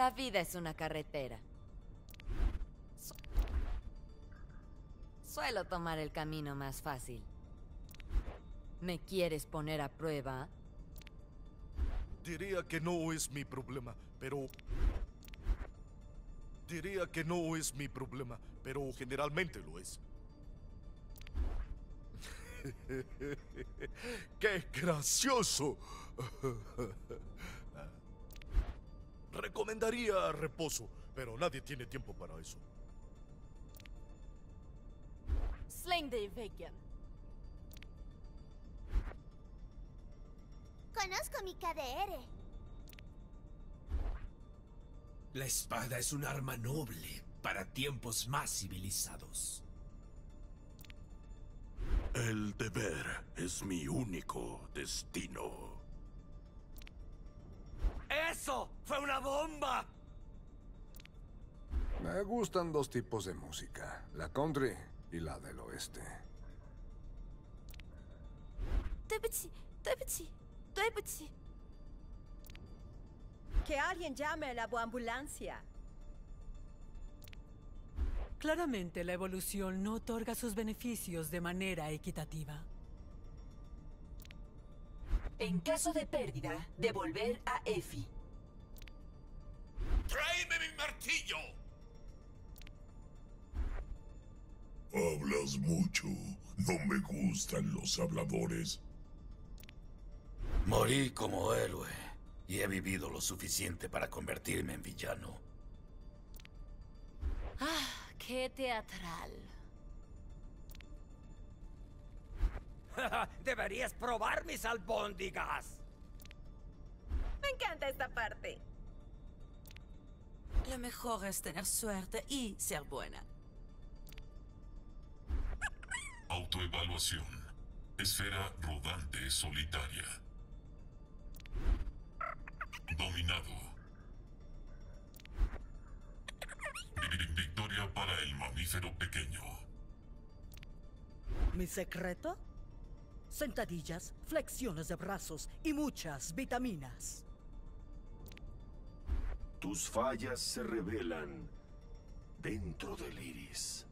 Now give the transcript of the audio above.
La vida es una carretera. Su- Suelo tomar el camino más fácil. ¿Me quieres poner a prueba? Diría que no es mi problema, pero... Diría que no es mi problema, pero generalmente lo es. ¡Qué gracioso! Recomendaría reposo, pero nadie tiene tiempo para eso. I väggen. Conozco mi KDR. La espada es un arma noble para tiempos más civilizados. El deber es mi único destino eso! ¡Fue una bomba! Me gustan dos tipos de música, la country y la del oeste. Que alguien llame a la ambulancia. Claramente la evolución no otorga sus beneficios de manera equitativa. En caso de pérdida, devolver a Effie. ¡Tráeme mi martillo! Hablas mucho. No me gustan los habladores. Morí como héroe y he vivido lo suficiente para convertirme en villano. Ah, qué teatral. Deberías probar mis albóndigas. Me encanta esta parte. Lo mejor es tener suerte y ser buena. Autoevaluación. Esfera rodante solitaria. Dominado. Vi- Victoria para el mamífero pequeño. ¿Mi secreto? Sentadillas, flexiones de brazos y muchas vitaminas. Tus fallas se revelan dentro del iris.